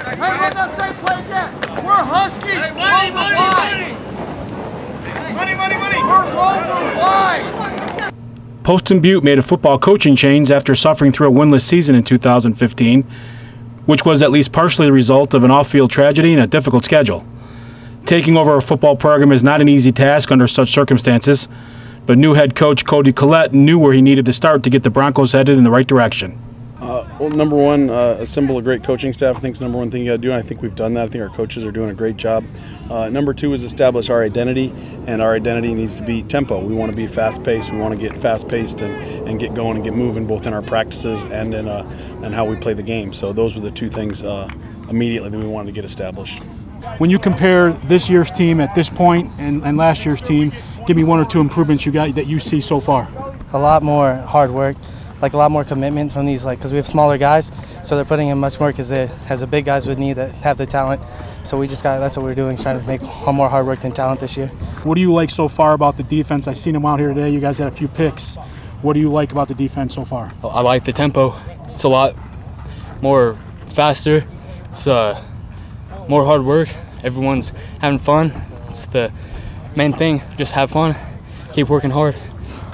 Hey, play again. We're Husky. Hey, money, money, money. Money, money, money. We're Rover wide. Poston Butte made a football coaching change after suffering through a winless season in 2015, which was at least partially the result of an off-field tragedy and a difficult schedule. Taking over a football program is not an easy task under such circumstances, but new head coach Cody Collette knew where he needed to start to get the Broncos headed in the right direction. Well, number one, uh, assemble a great coaching staff. I think it's the number one thing you got to do, and I think we've done that. I think our coaches are doing a great job. Uh, number two is establish our identity, and our identity needs to be tempo. We want to be fast paced. We want to get fast paced and, and get going and get moving, both in our practices and in uh, and how we play the game. So those were the two things uh, immediately that we wanted to get established. When you compare this year's team at this point and, and last year's team, give me one or two improvements you got that you see so far. A lot more hard work like a lot more commitment from these like because we have smaller guys so they're putting in much more because they has the big guys with me that have the talent. So we just got that's what we're doing trying to make more hard work than talent this year. What do you like so far about the defense? I seen them out here today. You guys had a few picks. What do you like about the defense so far? I like the tempo. It's a lot more faster. It's uh, more hard work. Everyone's having fun. It's the main thing. Just have fun. Keep working hard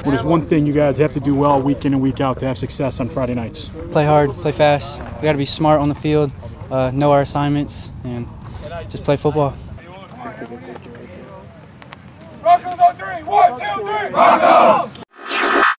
what is one thing you guys have to do well week in and week out to have success on Friday nights? Play hard, play fast. We got to be smart on the field, uh, know our assignments, and just play football.